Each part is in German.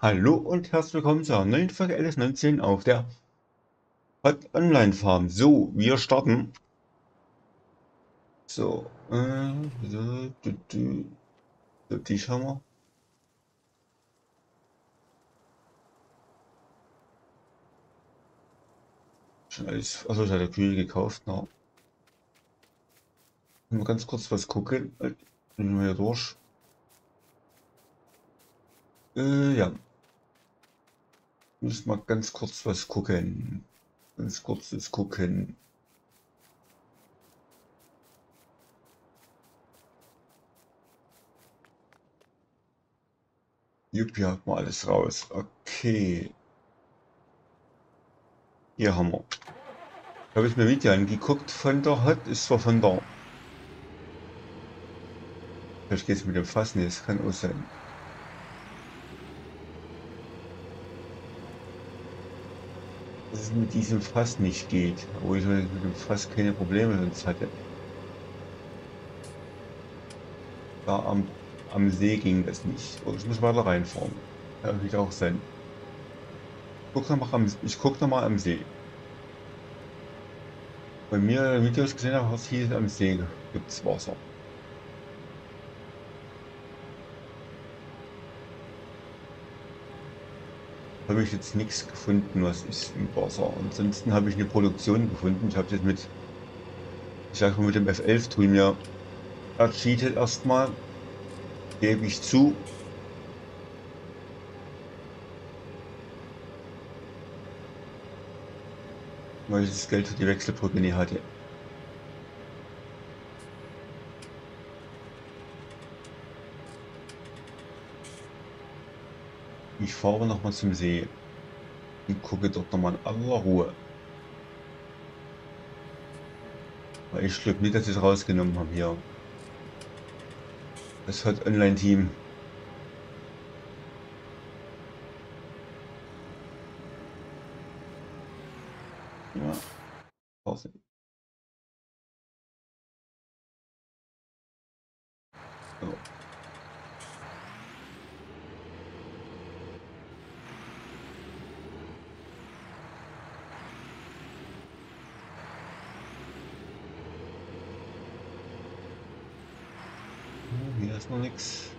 Hallo und herzlich willkommen zur neuen Folge LS19 auf der Hot Online Farm. So, wir starten. So, äh, so, du, du, so die schauen wir. Schon alles, also ich hatte Kühe gekauft, na. Mal ganz kurz was gucken. Äh, Bin wir hier durch. Äh, ja. Muss mal ganz kurz was gucken. Ganz kurzes gucken. Jupp, hier hat man alles raus. Okay. Hier haben wir. Habe ich mir Video angeguckt von der Hot, ist zwar von der. Vielleicht geht es mit dem Fass nicht, das kann auch sein. Dass es mit diesem Fass nicht geht, obwohl ich mit dem Fass keine Probleme sonst hatte. Da am, am See ging das nicht. Oh, ich muss weiter reinfahren. Ja, wird auch sein. Guck noch mal am, ich guck noch mal am See. Bei mir Videos gesehen habe, hieß am See gibt es Wasser. Habe ich jetzt nichts gefunden, was ist im Wasser. Ansonsten habe ich eine Produktion gefunden. Ich habe jetzt mit, ich sage mal mit dem F11-Tool mir ercheatet erstmal. Gebe ich zu. Weil ich das Geld für die Wechselbrücke nie hatte. Ich fahre nochmal zum See und gucke dort nochmal in aller Ruhe. Weil ich glaube nicht, dass ich es rausgenommen habe hier. Das hat Online-Team. Ja. Vorsicht. So. Hier ist noch nichts.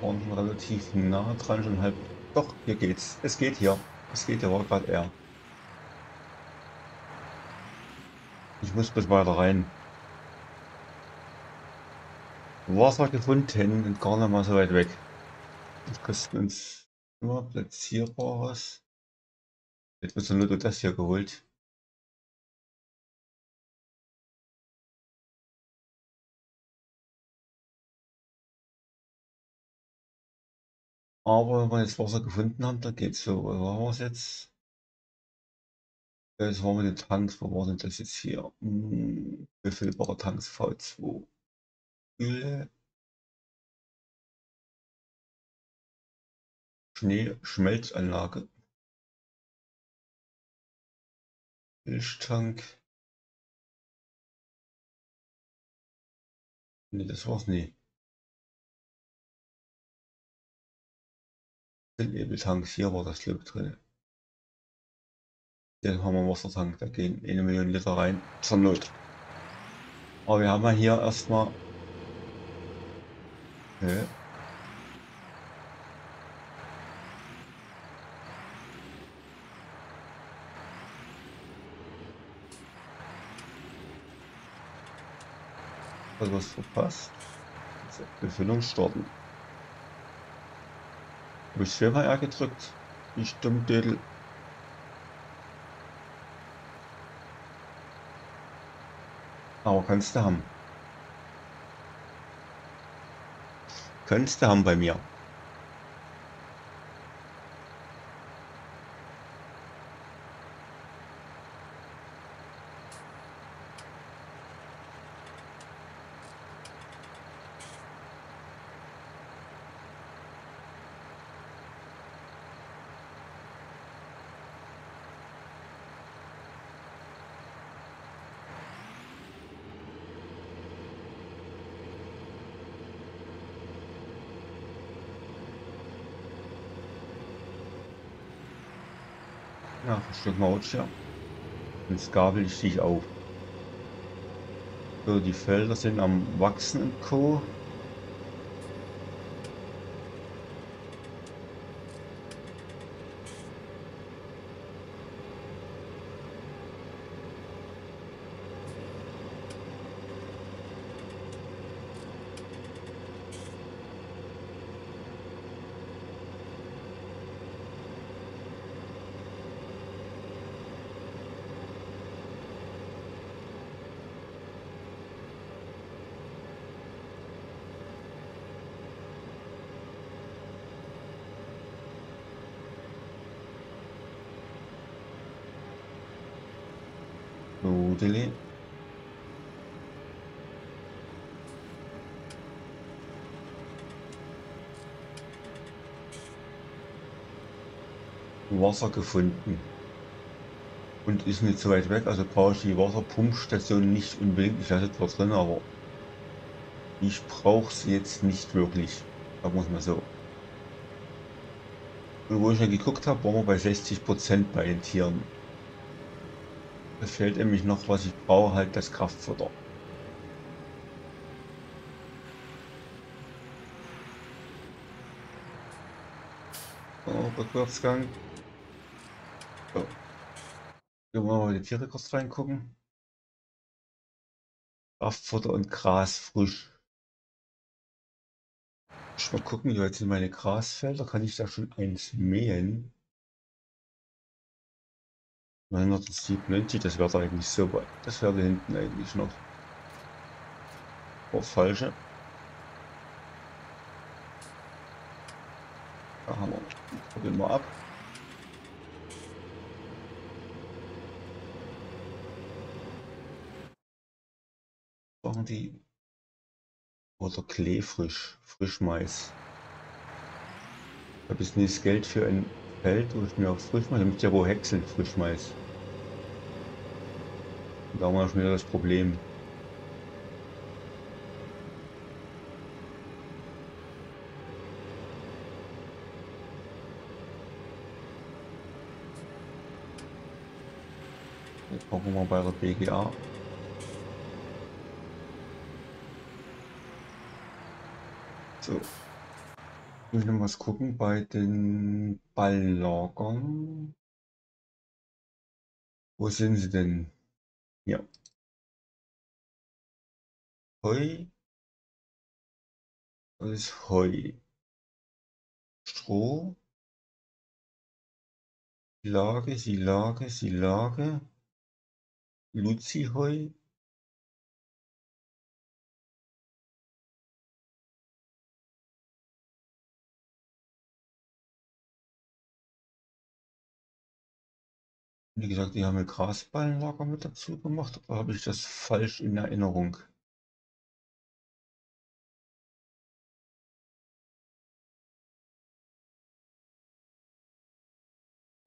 Und relativ nah dran, schon halb. Doch, hier geht's. Es geht hier. Es geht hier, war gerade er. Ich muss bis weiter rein. Wasser gefunden und gar nicht mal so weit weg. Das kostet uns immer platzierbares. Jetzt wird nur das hier geholt. Aber wenn wir jetzt Wasser gefunden haben, dann geht's so. Wo waren wir jetzt? Jetzt waren wir den Tanks. Wo war denn das jetzt hier? Hm, befüllbare Tanks V2. Öle. Schnee-Schmelzanlage. Milchtank. Ne, das war's nie. Nebeltank, hier war das ich drin. Den haben wir Wassertank, da gehen eine Million Liter rein zur Not. Aber wir haben ja hier erstmal. Okay. Also was verpasst. Befüllung starten. Habe ich selber R gedrückt? Ich Dummdödel. Aber kannst du haben. Kannst du haben bei mir. Ein Stück Mautsch, ja. Das gabel ich dich auf. So, die Felder sind am Wachsen und Co. Rudeli. Wasser gefunden. Und ist nicht so weit weg, also brauche ich die Wasserpumpstation nicht unbedingt. Ich lasse etwas drin, aber ich brauche sie jetzt nicht wirklich. Sagen wir es mal so. Und wo ich ja geguckt habe, waren wir bei 60% bei den Tieren. Es fehlt nämlich noch, was ich brauche, halt das Kraftfutter. So, Rückwärtsgang. So. Hier wollen wir die Tiere kurz reingucken. Kraftfutter und Gras frisch. Ich mal gucken, hier jetzt sind meine Grasfelder. Kann ich da schon eins mähen? 997, das wäre eigentlich so weit. Das wäre hinten eigentlich noch. Oh, falsche. Da haben wir. Probieren wir ab. Brauchen die. Oder Kleefrisch, Frischmais. Ich habe jetzt nicht das Geld für ein Feld, wo ich mir auch Frischmais, damit ja wo häckseln Frischmais. Da haben wir schon wieder das Problem. Jetzt gucken wir bei der BGA. So. Muss ich noch was gucken bei den Balllagern. Wo sind sie denn? Ja. Heu. Das ist Heu. Stroh. Silage, Silage, Silage. Luzi-Heu. Wie gesagt, die haben mir Grasballenlager mit dazu gemacht, oder habe ich das falsch in Erinnerung?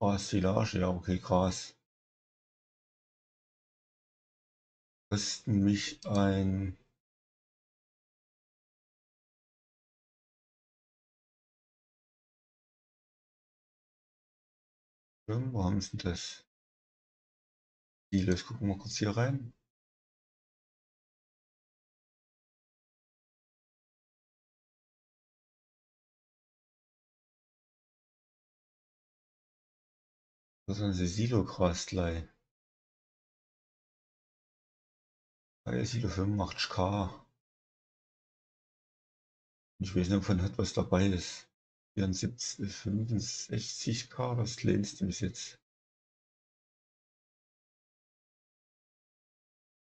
Gras-Silage, ja, okay, Gras. Kosten mich ein Wo haben sie das? Silos, gucken wir kurz hier rein. Was sind sie? Silo-Grastlei. Bei Silo 85k. Ich weiß nicht, von hat was dabei ist. 74, 65k, was lehnst du bis jetzt?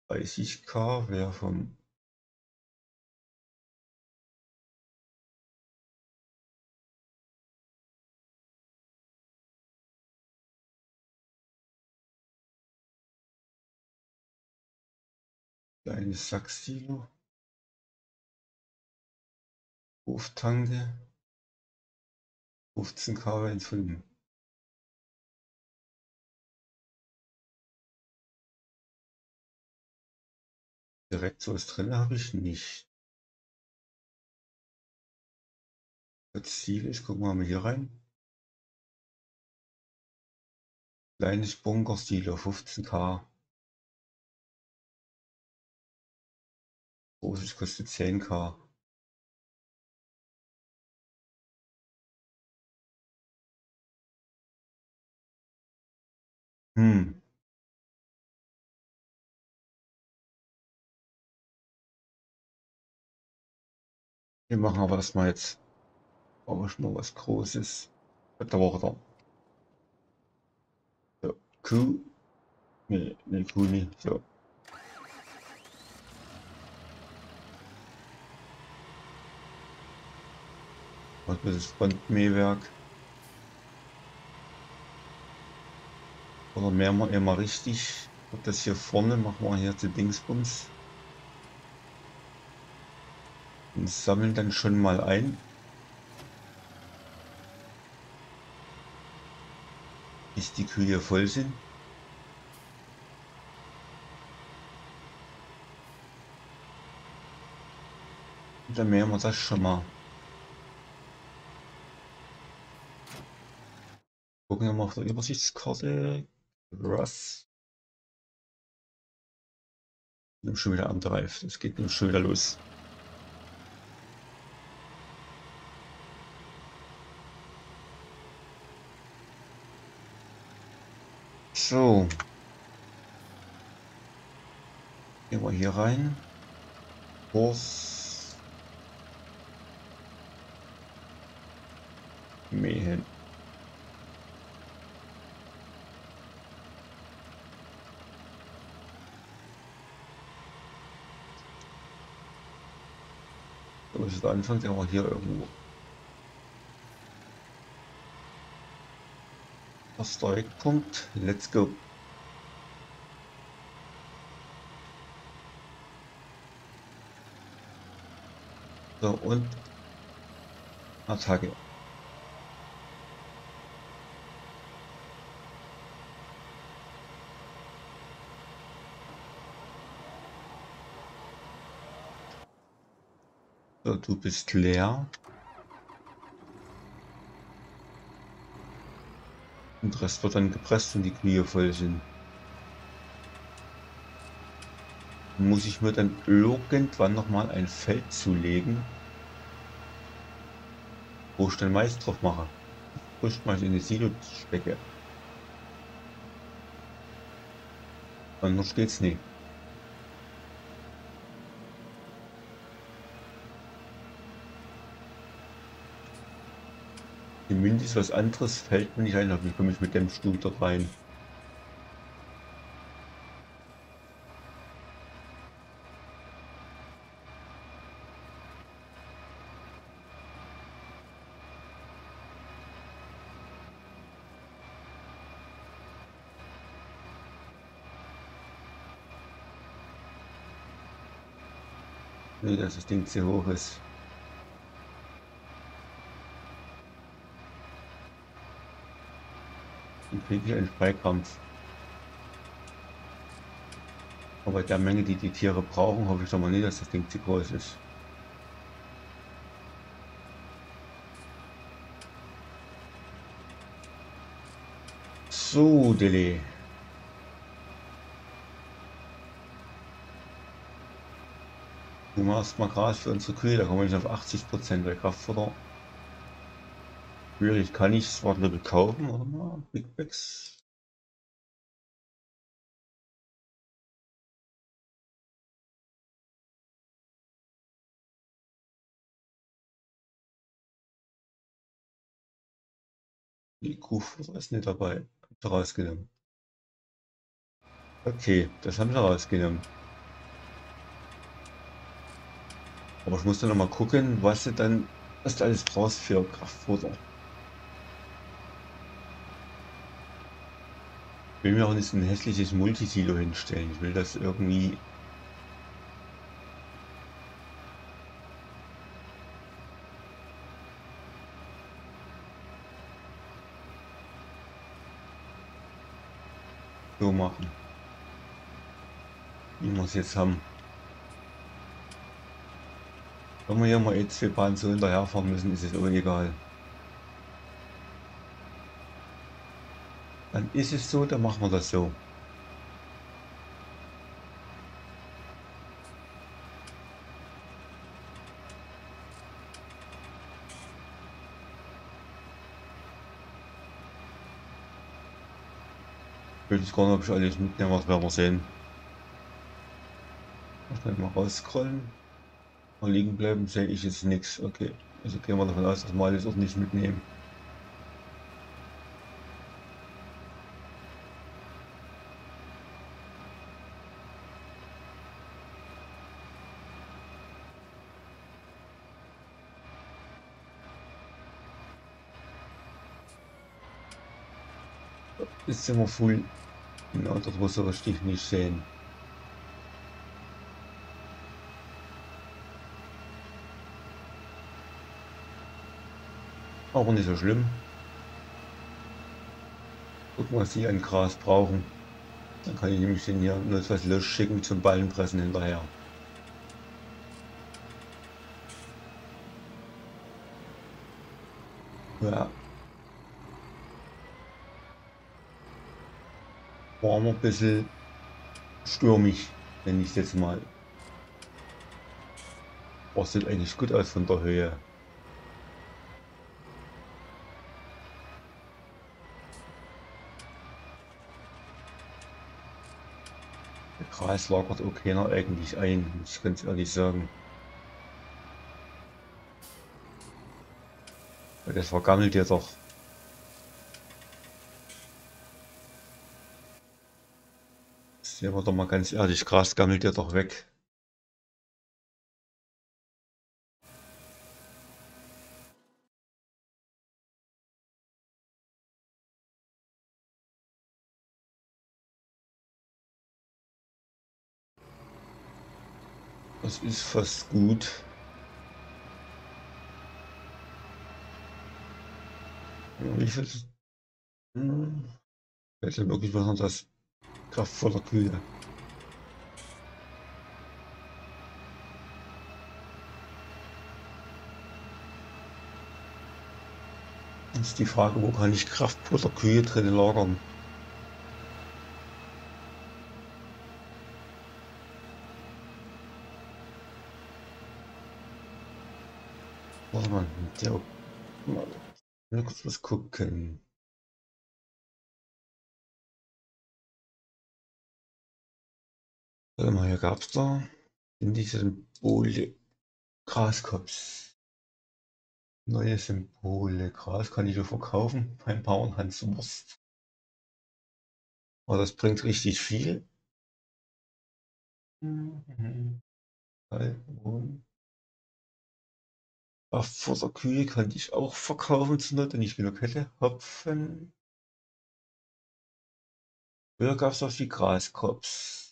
30k wäre vom kleines Sacksilo. Hoftanke. 15k wären von Direkt so was drin habe ich nicht. Das Ziel ist, gucken wir mal hier rein. Kleines Bunkersilo, 15k. Großes kostet 10k. Hm. Wir machen aber erstmal jetzt brauche ich mal was Großes. Da war er. So, Kuh. Nee, nee, Kuh nicht. So. Was ist das Frontmähwerk? Oder mehr mal immer richtig. Das hier vorne machen wir hier zu Dingsbums. Und sammeln dann schon mal ein. bis die Kühe voll sind. Und dann merken wir das schon mal. Gucken wir mal auf der Übersichtskarte. Was? Nimm schon wieder am Drive. Das geht nun schon wieder los. So. Gehen wir hier rein. Kurs. Mähen. So ist der Anfang, der war hier irgendwo. Erster Wegpunkt. Let's go. So, und Attacke. So, du bist leer. Und Rest wird dann gepresst, wenn die Knie voll sind. Muss ich mir dann irgendwann nochmal ein Feld zulegen, wo ich dann Mais drauf mache. Frisch mal in die Silo specke. Anders geht's nicht. Die Münze ist was anderes, fällt mir nicht ein, wie komme ich mit dem Stuhl dort rein? Nee, dass das Ding zu hoch ist. Ich einen Freikampf. Aber der Menge, die die Tiere brauchen, hoffe ich doch mal nicht, dass das Ding zu groß ist. So, Dele. Du machst mal Gras für unsere Kühe, da kommen wir nicht auf 80% der Kraftfutter. Schwierig, kann ich es Level kaufen oder mal? Big Bags. Die Kuhfutter ist nicht dabei. Rausgenommen. Okay, das haben sie rausgenommen. Aber ich muss dann noch mal gucken, was sie dann, was du alles brauchst für Kraftfutter. Will mir auch nicht ein hässliches Multisilo hinstellen. Ich will das irgendwie so machen. Wie wir es jetzt haben. Wenn wir hier mal jetzt für Bahn so hinterherfahren müssen, ist es auch egal. Dann ist es so, dann machen wir das so. Ich will jetzt gar nicht, ob ich alles mitnehme, was werden wir sehen. Schnell mal rausscrollen. Mal liegen bleiben sehe ich jetzt nichts. Okay, also gehen wir davon aus, dass wir alles auch nicht mitnehmen. Jetzt sind wir voll. Dort wo so richtig nicht sehen. Aber nicht so schlimm. Gucken, was sie an Gras brauchen. Dann kann ich nämlich den hier nur etwas losschicken zum Ballenpressen hinterher. Ja. War ein bisschen stürmig, wenn ich jetzt mal. Oh, sieht eigentlich gut aus von der Höhe. Der Kreis lagert auch keiner eigentlich ein, muss ich ganz ehrlich sagen. Das vergammelt ja doch. Sehen wir doch mal ganz ehrlich, Gras gammelt ja doch weg. Das ist fast gut. Wie viel? Hm. Ja wirklich was das kraftvoller Kühe. Jetzt ist die Frage, wo kann ich kraftvoller Kühe drin lagern? Warte mal, der mal kurz was gucken. Warte mal, hier gab es da in diese Symbole Graskops. Neue Symbole. Gras kann ich so verkaufen beim Bauern Hans Wurst. Aber das bringt richtig viel. Mhm. Kraftfutter Kühe kann ich auch verkaufen zur Not, wenn ich genug hätte. Hopfen. Früher gab es auch die Graskops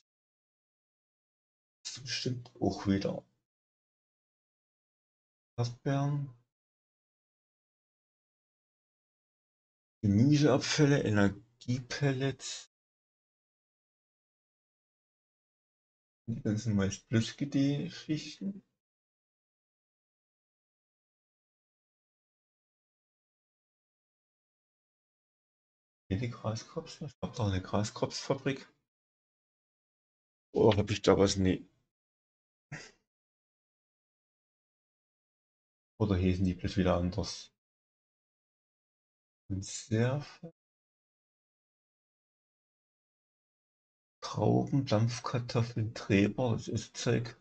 bestimmt auch wieder. Erdbeeren. Gemüseabfälle, Energiepellets. Die ganzen meist Plus-GD-Schichten. Hier die Graskrops. Ich habe doch eine Graskropsfabrik. Oder habe ich da was? Nee. Oder hießen die bloß wieder anders? Konserve. Trauben, Dampfkartoffeln, Treber, das ist Zeug.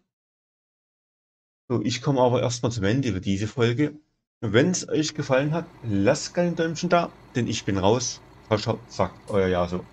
So, ich komme aber erstmal zum Ende für diese Folge. Wenn es euch gefallen hat, lasst gerne Däumchen da, denn ich bin raus. Ciao, ciao, sagt euer Jaso.